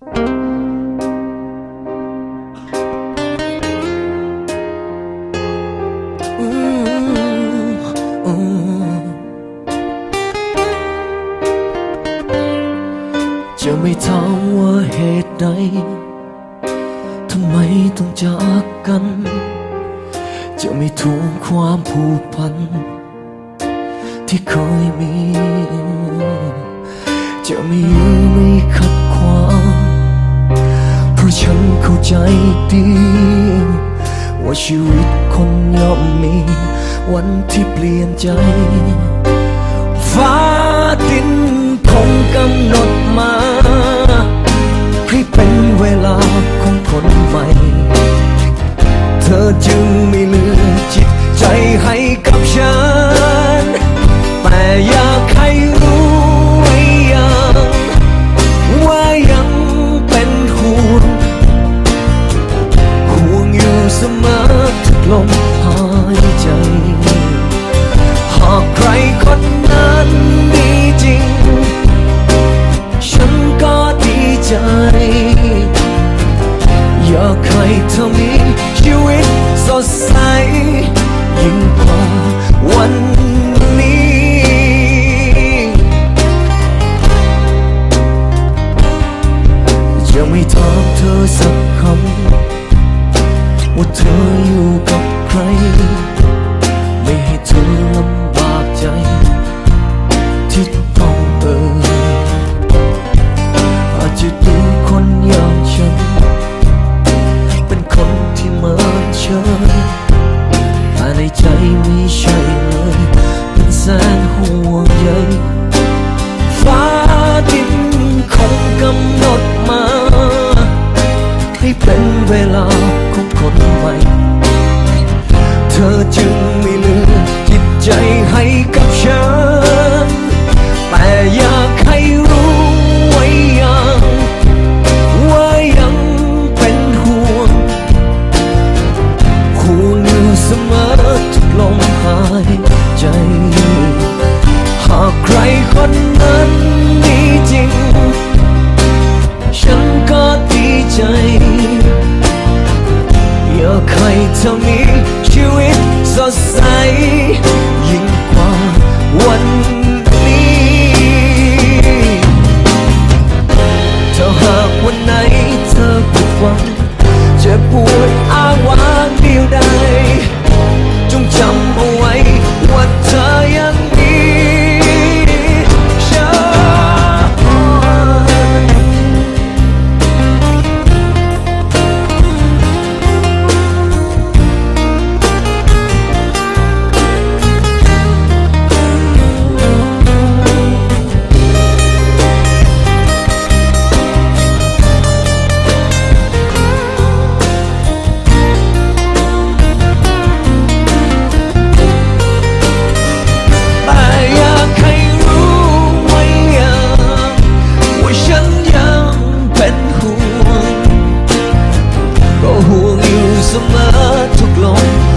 จะไม่ถามว่าเหตุใด ทำไมต้องจากกัน จะไม่ทวงความผูกพัน ที่เคยมี จะไม่ยื้อไม่ขัะฉันเข้าใจดี ว่าชีวิตคนย่อมมี วันที่เปลี่ยนใจ ฟ้าดินคงกำหนดมา ให้เป็นเวลา เธอมีชีวิตสดใส ยิ่งกว่าวันนี้จะไม่ถามเธอสักคำ ว่าเธออยู่กับใคร ไม่ให้เธอลำ จึงไม่ลืมจิตใจให้กับฉัน แต่อยากให้รู้ไว้ยังว่ายังเป็นห่วงห่วงอยู่เสมอ ใสยิ่ง ห่วงอยู่เสมอทุกลม